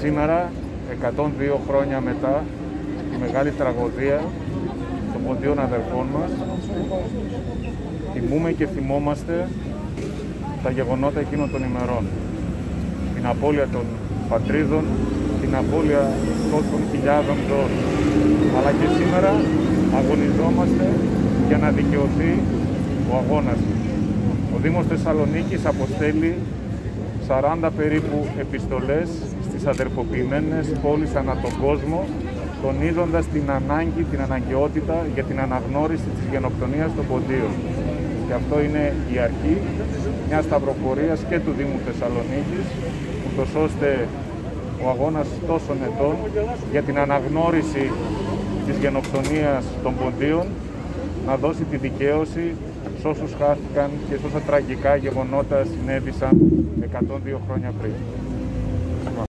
Σήμερα, 102 χρόνια μετά τη μεγάλη τραγωδία των ποντίων αδερφών μας, θυμούμε και θυμόμαστε τα γεγονότα εκείνων των ημερών. Την απώλεια των πατρίδων, την απώλεια τόσων χιλιάδων ζώων. Αλλά και σήμερα αγωνιζόμαστε για να δικαιωθεί ο αγώνας Ο Δήμος Θεσσαλονίκης αποστέλει 40 περίπου επιστολές στις αδερφοποιημένες πόλεις ανά τον κόσμο, τονίζοντας την ανάγκη, την αναγκαιότητα για την αναγνώριση της γενοκτονίας των ποντίων. Και αυτό είναι η αρχή μιας σταυροφορίας και του Δήμου Θεσσαλονίκης, ούτως ώστε ο αγώνας τόσων ετών για την αναγνώριση της γενοκτονίας των ποντίων να δώσει τη δικαίωση σε όσους χάθηκαν και σε όσα τραγικά γεγονότα συνέβησαν 102 χρόνια πριν.